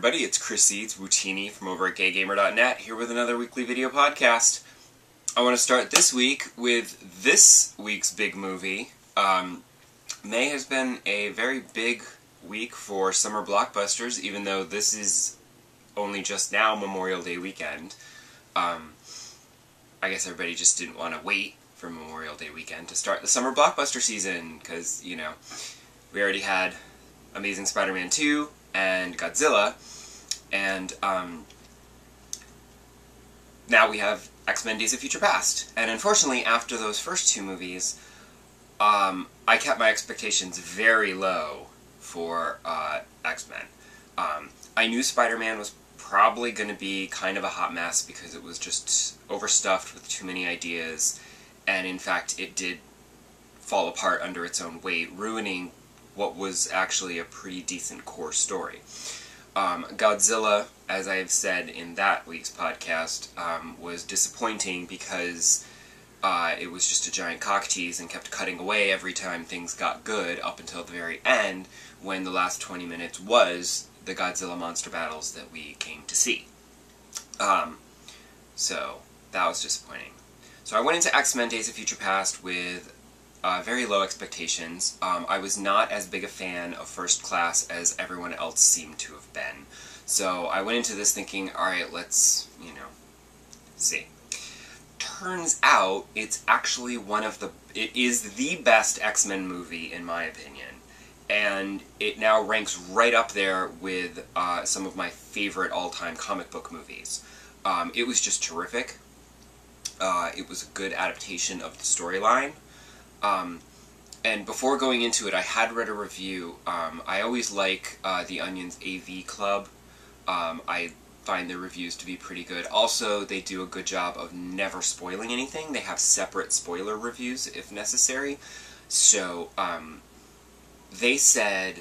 everybody, it's Chris Seeds, Wootini from over at GayGamer.net, here with another weekly video podcast. I want to start this week with this week's big movie. Um, May has been a very big week for summer blockbusters, even though this is only just now Memorial Day weekend. Um, I guess everybody just didn't want to wait for Memorial Day weekend to start the summer blockbuster season, because, you know, we already had Amazing Spider-Man 2, and Godzilla, and um, now we have X-Men Days of Future Past. And unfortunately, after those first two movies, um, I kept my expectations very low for uh, X-Men. Um, I knew Spider-Man was probably going to be kind of a hot mess because it was just overstuffed with too many ideas, and in fact, it did fall apart under its own weight, ruining what was actually a pretty decent core story. Um, Godzilla, as I have said in that week's podcast, um, was disappointing because uh, it was just a giant cock tease and kept cutting away every time things got good up until the very end when the last 20 minutes was the Godzilla monster battles that we came to see. Um, so that was disappointing. So I went into X-Men Days of Future Past with uh, very low expectations. Um, I was not as big a fan of First Class as everyone else seemed to have been. So I went into this thinking, alright, let's, you know, see. Turns out it's actually one of the, it is the best X-Men movie in my opinion. And it now ranks right up there with uh, some of my favorite all-time comic book movies. Um, it was just terrific. Uh, it was a good adaptation of the storyline. Um, and before going into it, I had read a review. Um, I always like uh, the Onion's AV Club. Um, I find their reviews to be pretty good. Also, they do a good job of never spoiling anything. They have separate spoiler reviews if necessary. So, um, they said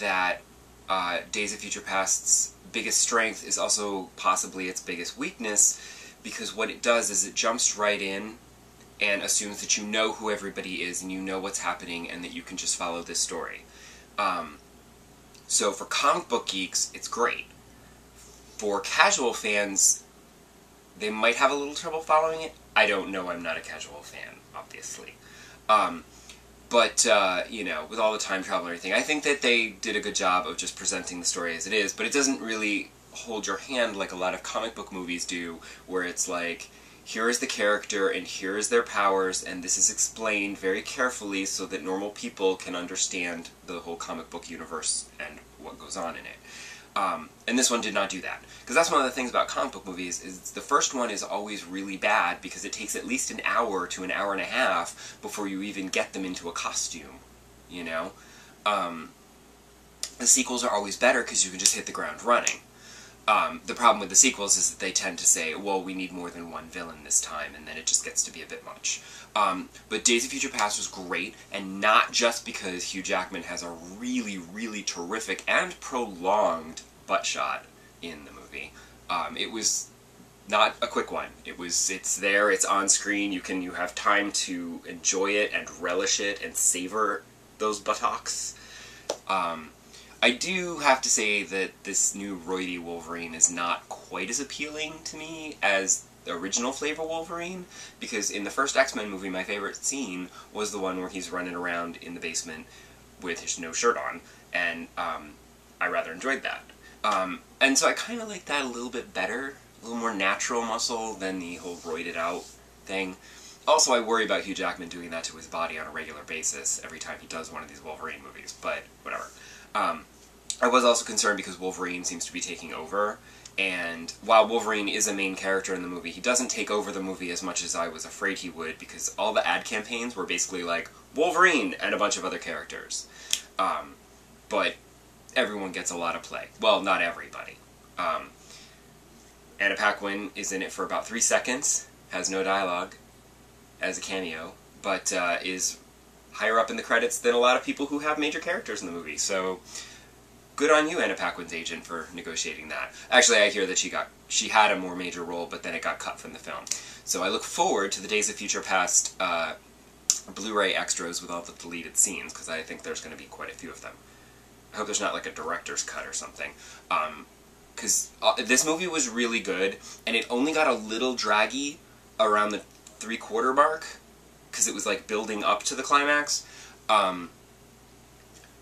that uh, Days of Future Past's biggest strength is also possibly its biggest weakness because what it does is it jumps right in and assumes that you know who everybody is and you know what's happening and that you can just follow this story. Um, so for comic book geeks, it's great. For casual fans, they might have a little trouble following it. I don't know, I'm not a casual fan, obviously. Um, but, uh, you know, with all the time travel and everything, I think that they did a good job of just presenting the story as it is, but it doesn't really hold your hand like a lot of comic book movies do, where it's like, here is the character and here is their powers and this is explained very carefully so that normal people can understand the whole comic book universe and what goes on in it. Um, and this one did not do that. Because that's one of the things about comic book movies, is the first one is always really bad because it takes at least an hour to an hour and a half before you even get them into a costume, you know? Um, the sequels are always better because you can just hit the ground running. Um, the problem with the sequels is that they tend to say, well, we need more than one villain this time, and then it just gets to be a bit much. Um, but Days of Future Past was great, and not just because Hugh Jackman has a really, really terrific and prolonged butt shot in the movie. Um, it was not a quick one. It was, it's there, it's on screen, you can, you have time to enjoy it and relish it and savor those buttocks. Um, I do have to say that this new roidy Wolverine is not quite as appealing to me as the original Flavor Wolverine, because in the first X-Men movie, my favorite scene was the one where he's running around in the basement with his no shirt on, and um, I rather enjoyed that. Um, and so I kind of like that a little bit better, a little more natural muscle than the whole roided out thing. Also, I worry about Hugh Jackman doing that to his body on a regular basis every time he does one of these Wolverine movies, but whatever. Um, I was also concerned because Wolverine seems to be taking over, and while Wolverine is a main character in the movie, he doesn't take over the movie as much as I was afraid he would, because all the ad campaigns were basically like, Wolverine! and a bunch of other characters. Um, but everyone gets a lot of play. Well, not everybody. Um, Anna Paquin is in it for about three seconds, has no dialogue, as a cameo, but uh, is higher up in the credits than a lot of people who have major characters in the movie, so good on you, Anna Paquin's agent, for negotiating that. Actually, I hear that she got she had a more major role, but then it got cut from the film. So I look forward to the Days of Future Past uh, Blu-ray extras with all the deleted scenes, because I think there's going to be quite a few of them. I hope there's not like a director's cut or something. Um, because uh, this movie was really good, and it only got a little draggy around the three quarter mark because it was like building up to the climax. Um,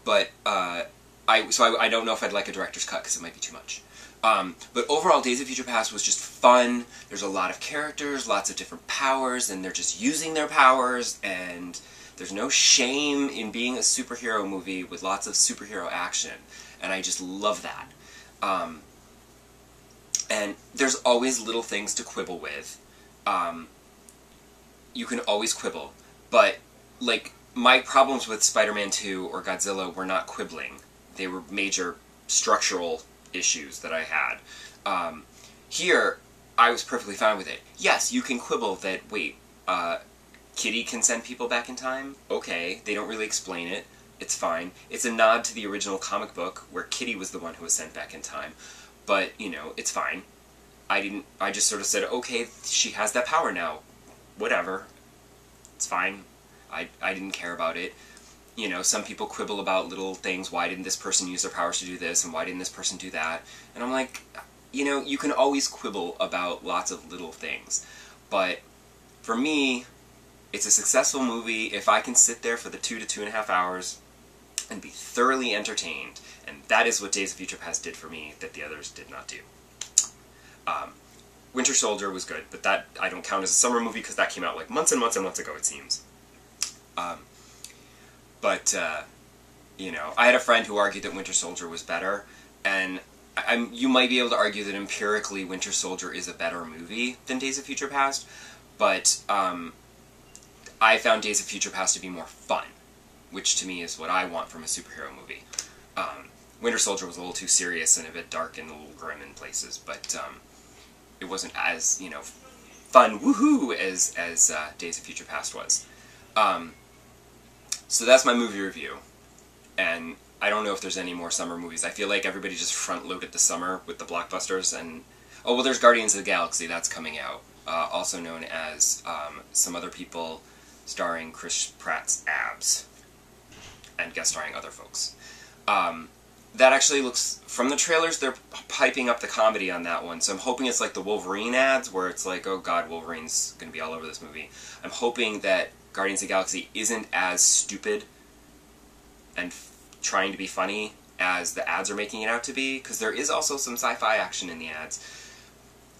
but uh, I so I, I, don't know if I'd like a director's cut because it might be too much. Um, but overall, Days of Future Past was just fun. There's a lot of characters, lots of different powers, and they're just using their powers, and there's no shame in being a superhero movie with lots of superhero action, and I just love that. Um, and there's always little things to quibble with. Um, you can always quibble, but like my problems with Spider-Man 2 or Godzilla were not quibbling. They were major structural issues that I had. Um, here, I was perfectly fine with it. Yes, you can quibble that, wait, uh, Kitty can send people back in time? Okay, they don't really explain it. It's fine. It's a nod to the original comic book where Kitty was the one who was sent back in time. But, you know, it's fine. I didn't, I just sort of said, okay, she has that power now. Whatever. It's fine. I, I didn't care about it. You know, some people quibble about little things. Why didn't this person use their powers to do this, and why didn't this person do that? And I'm like, you know, you can always quibble about lots of little things. But for me, it's a successful movie if I can sit there for the two to two and a half hours and be thoroughly entertained. And that is what Days of Future Past did for me that the others did not do. Um, Winter Soldier was good, but that I don't count as a summer movie because that came out like months and months and months ago, it seems. Um, but, uh, you know, I had a friend who argued that Winter Soldier was better, and I'm, you might be able to argue that empirically Winter Soldier is a better movie than Days of Future Past, but um, I found Days of Future Past to be more fun, which to me is what I want from a superhero movie. Um, Winter Soldier was a little too serious and a bit dark and a little grim in places, but um, it wasn't as, you know, fun woohoo as, as uh, Days of Future Past was. Um, so that's my movie review. And I don't know if there's any more summer movies. I feel like everybody just front loaded the summer with the blockbusters and oh well there's Guardians of the Galaxy that's coming out. Uh, also known as um, some other people starring Chris Pratt's abs and guest starring other folks. Um, that actually looks from the trailers they're piping up the comedy on that one so i'm hoping it's like the wolverine ads where it's like oh god wolverine's going to be all over this movie i'm hoping that Guardians of the Galaxy isn't as stupid and trying to be funny as the ads are making it out to be, because there is also some sci-fi action in the ads.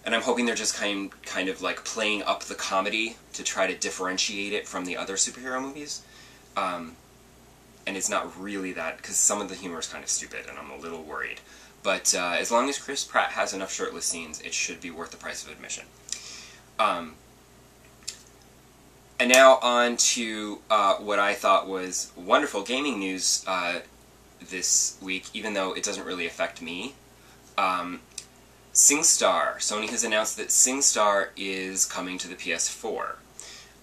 And I'm hoping they're just kind kind of like playing up the comedy to try to differentiate it from the other superhero movies. Um, and it's not really that, because some of the humor is kind of stupid, and I'm a little worried. But uh, as long as Chris Pratt has enough shirtless scenes, it should be worth the price of admission. Um, and now on to uh, what I thought was wonderful gaming news uh, this week, even though it doesn't really affect me. Um, SingStar. Sony has announced that SingStar is coming to the PS4.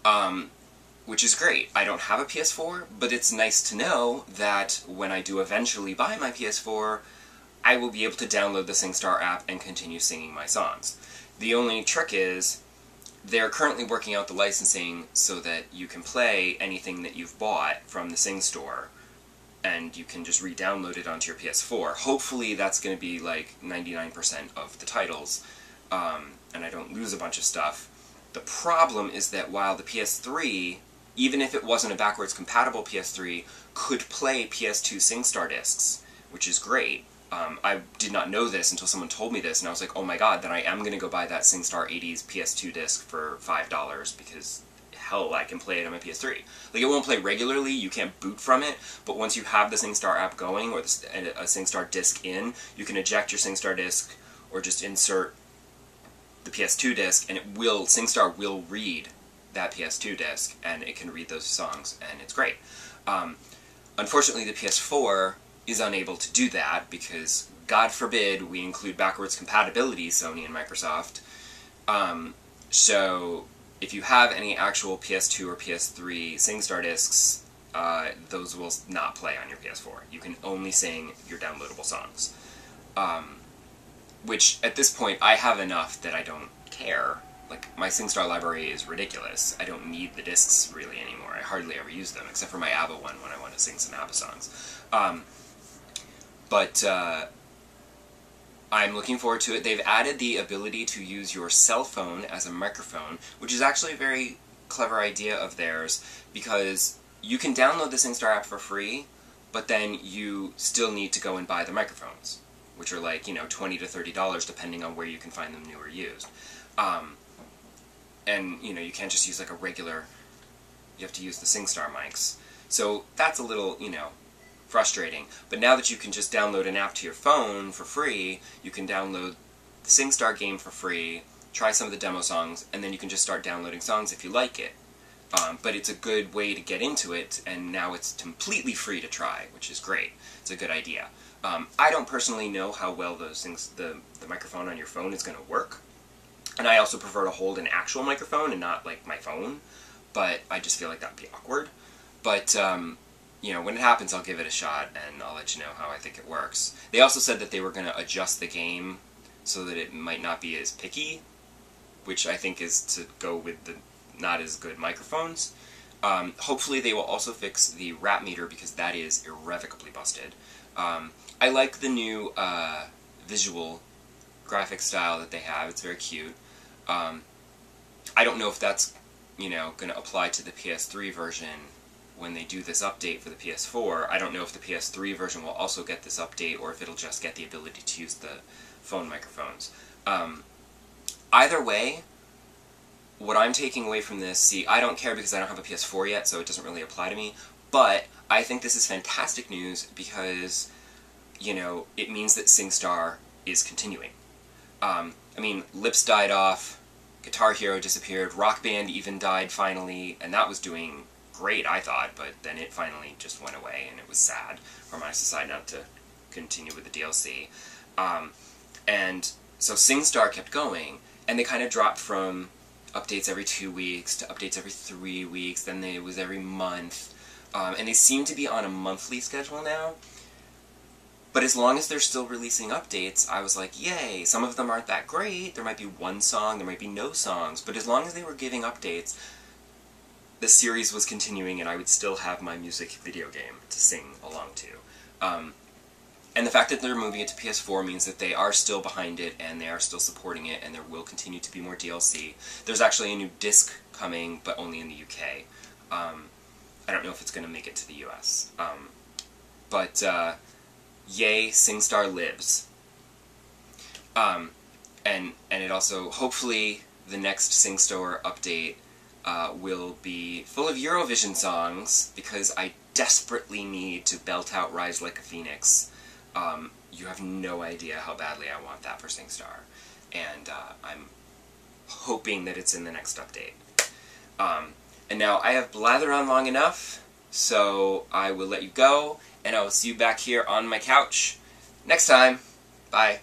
Um, which is great. I don't have a PS4, but it's nice to know that when I do eventually buy my PS4, I will be able to download the SingStar app and continue singing my songs. The only trick is they're currently working out the licensing so that you can play anything that you've bought from the Sing store and you can just re-download it onto your PS4. Hopefully that's going to be like 99% of the titles um, and I don't lose a bunch of stuff. The problem is that while the PS3, even if it wasn't a backwards compatible PS3, could play PS2 SingStar discs, which is great, um, I did not know this until someone told me this, and I was like, oh my god, then I am going to go buy that SingStar 80s PS2 disc for $5, because hell, I can play it on my PS3. Like, it won't play regularly, you can't boot from it, but once you have the SingStar app going, or the, a SingStar disc in, you can eject your SingStar disc, or just insert the PS2 disc, and it will, SingStar will read that PS2 disc, and it can read those songs, and it's great. Um, unfortunately, the PS4 is unable to do that because, God forbid, we include backwards compatibility, Sony and Microsoft. Um, so, if you have any actual PS2 or PS3 SingStar discs, uh, those will not play on your PS4. You can only sing your downloadable songs. Um, which, at this point, I have enough that I don't care. Like, my SingStar library is ridiculous. I don't need the discs really anymore. I hardly ever use them, except for my ABBA one when I want to sing some ABBA songs. Um, but uh, I'm looking forward to it. They've added the ability to use your cell phone as a microphone, which is actually a very clever idea of theirs because you can download the SingStar app for free, but then you still need to go and buy the microphones, which are like, you know, 20 to $30 depending on where you can find them new or used. Um, and, you know, you can't just use like a regular, you have to use the SingStar mics. So that's a little, you know, frustrating. But now that you can just download an app to your phone for free, you can download the SingStar game for free, try some of the demo songs, and then you can just start downloading songs if you like it. Um, but it's a good way to get into it, and now it's completely free to try, which is great. It's a good idea. Um, I don't personally know how well those things, the, the microphone on your phone is going to work, and I also prefer to hold an actual microphone and not like my phone, but I just feel like that would be awkward. But, um, you know, when it happens, I'll give it a shot, and I'll let you know how I think it works. They also said that they were going to adjust the game so that it might not be as picky, which I think is to go with the not as good microphones. Um, hopefully they will also fix the rap meter because that is irrevocably busted. Um, I like the new uh, visual graphic style that they have. It's very cute. Um, I don't know if that's you know going to apply to the PS3 version when they do this update for the PS4. I don't know if the PS3 version will also get this update or if it'll just get the ability to use the phone microphones. Um, either way, what I'm taking away from this, see, I don't care because I don't have a PS4 yet, so it doesn't really apply to me, but I think this is fantastic news because, you know, it means that SingStar is continuing. Um, I mean, Lips died off, Guitar Hero disappeared, Rock Band even died finally, and that was doing great, I thought, but then it finally just went away, and it was sad for my society not to continue with the DLC. Um, and so SingStar kept going, and they kind of dropped from updates every two weeks to updates every three weeks, then they, it was every month. Um, and they seem to be on a monthly schedule now. But as long as they're still releasing updates, I was like, yay! Some of them aren't that great, there might be one song, there might be no songs, but as long as they were giving updates, the series was continuing and I would still have my music video game to sing along to. Um, and the fact that they're moving it to PS4 means that they are still behind it and they are still supporting it and there will continue to be more DLC. There's actually a new disc coming, but only in the UK. Um, I don't know if it's going to make it to the US. Um, but, uh, yay, SingStar lives. Um, and, and it also, hopefully, the next SingStar update uh, will be full of Eurovision songs, because I desperately need to belt out Rise Like a Phoenix um, you have no idea how badly I want that for SingStar. And uh, I'm hoping that it's in the next update. Um, and now I have blathered on long enough, so I will let you go, and I will see you back here on my couch next time. Bye.